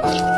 Thank you.